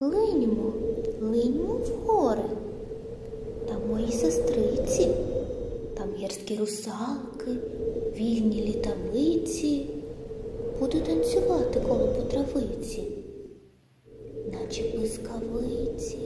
Линьмо, линьмо в гори. Там мої сестриці, там гірські русалки, вільні літавиці. Буду танцювати коло по травиці, наче блискавиці.